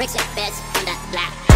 Bricks and beds on that black.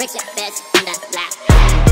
Break your bitch in the lap.